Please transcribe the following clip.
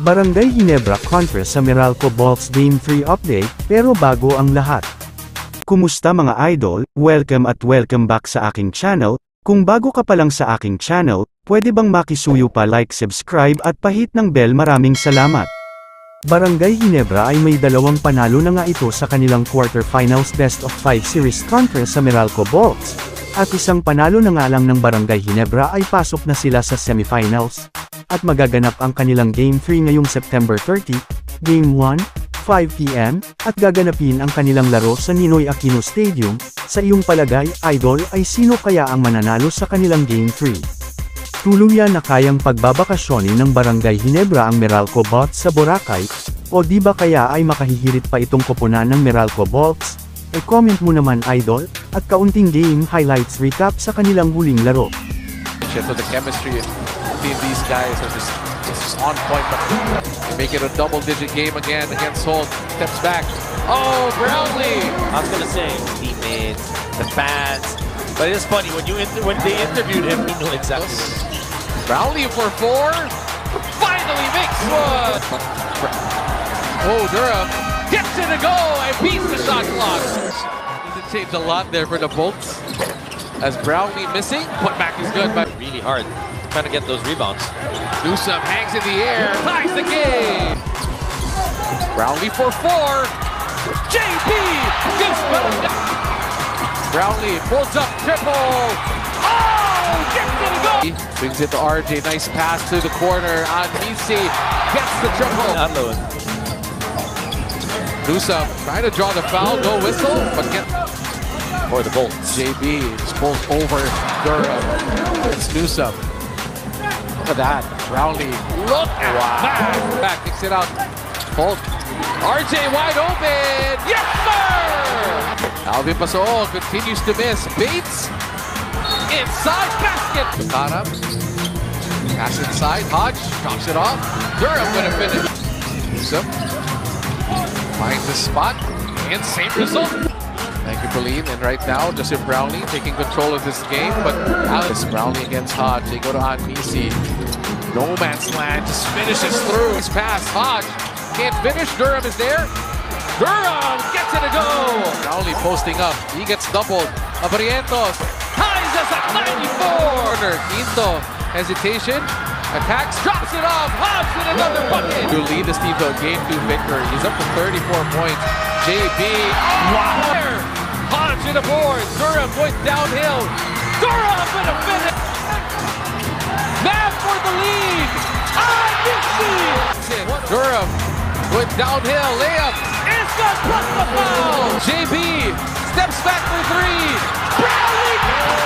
Barangay Ginebra kontra sa Meralco Bolts Game 3 update, pero bago ang lahat. Kumusta mga idol, welcome at welcome back sa aking channel, kung bago ka pa lang sa aking channel, pwede bang makisuyo pa like subscribe at pahit ng bell maraming salamat. Barangay Ginebra ay may dalawang panalo na nga ito sa kanilang quarterfinals best of 5 series kontra sa Meralco Bolts. At isang panalo na nga lang ng Barangay Ginebra ay pasok na sila sa semifinals. At magaganap ang kanilang Game 3 ngayong September 30, Game 1, 5pm, at gaganapin ang kanilang laro sa Ninoy Aquino Stadium. Sa iyong palagay, idol, ay sino kaya ang mananalo sa kanilang Game 3? Tuluyan na kayang pagbabakasyonin ng Barangay Ginebra ang Meralco Bots sa Boracay, o di ba kaya ay makahihirit pa itong koponan ng Meralco Bolts? E-comment mo naman idol, at kaunting game highlights recap sa kanilang huling laro. So the chemistry between these guys are just, just on point. But they make it a double-digit game again against Holt. Steps back. Oh, Brownlee! I was gonna say teammates, the fans, but it's funny when you inter- when they interviewed him, he knew exactly. Brownlee for four. Finally makes one. Oh, Durham gets it to goal and beats the shot clock. It changed a lot there for the Bolts. As Brownlee missing, put back is good, but Really hard trying to get those rebounds. Newsome hangs in the air, ties the game. Brownlee for four. JB gives better. Brownlee pulls up triple. Oh, gets it to go. Swings it to RJ. Nice pass to the corner on Nisi. Gets the triple. Unload. Newsome trying to draw the foul. No whistle, but get Or the Bolts. JB just pulls over Durham. It's Newsome. Look at that. Brownlee. Look at that. Back, kicks it out. Bolt. RJ wide open. Yes, sir! Alvin Pasoo continues to miss. Bates. Inside basket. Takara. Pass inside. Hodge drops it off. Durham gonna finish. Newsome. Finds the spot. And same result. Thank you, Pauline. And right now, Joseph Brownlee taking control of this game. But Alice Brownlee against Hodge. They go to Anisi. No man's land. Just finishes through. His pass. Hodge can't finish. Durham is there. Durham gets it to go. Brownlee posting up. He gets doubled. Abarrientos ties us at 94. Quinto hesitation. Attacks, drops it off. Hodge with another bucket. To lead this team to a game two victory. He's up to 34 points. JB. Oh, wow point downhill. Durham with a finish. Mav for the lead. Ayushi. Durham with downhill layup. It's good plus the foul. JB steps back for three. Bradley.